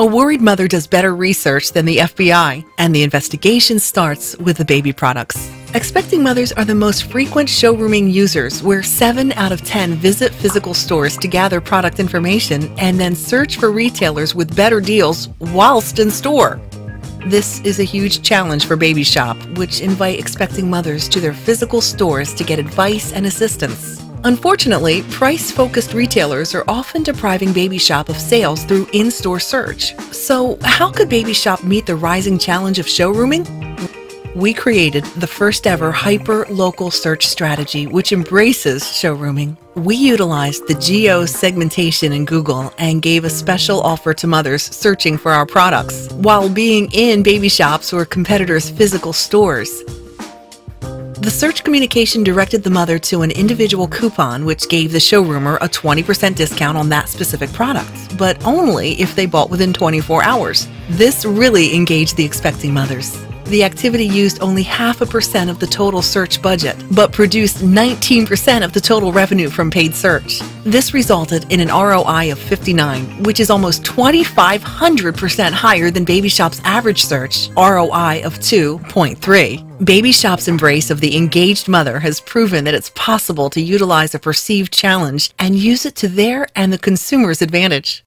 A worried mother does better research than the FBI, and the investigation starts with the baby products. Expecting mothers are the most frequent showrooming users, where 7 out of 10 visit physical stores to gather product information and then search for retailers with better deals whilst in store. This is a huge challenge for Babyshop, which invite expecting mothers to their physical stores to get advice and assistance. Unfortunately, price focused retailers are often depriving Babyshop of sales through in store search. So, how could Babyshop meet the rising challenge of showrooming? We created the first ever hyper local search strategy, which embraces showrooming. We utilized the geo segmentation in Google and gave a special offer to mothers searching for our products while being in baby shops or competitors' physical stores. The search communication directed the mother to an individual coupon which gave the showroomer a 20% discount on that specific product, but only if they bought within 24 hours. This really engaged the expecting mothers. The activity used only half a percent of the total search budget, but produced 19% of the total revenue from paid search. This resulted in an ROI of 59, which is almost 2,500% higher than Babyshop's average search ROI of 2.3. Babyshop's embrace of the engaged mother has proven that it's possible to utilize a perceived challenge and use it to their and the consumer's advantage.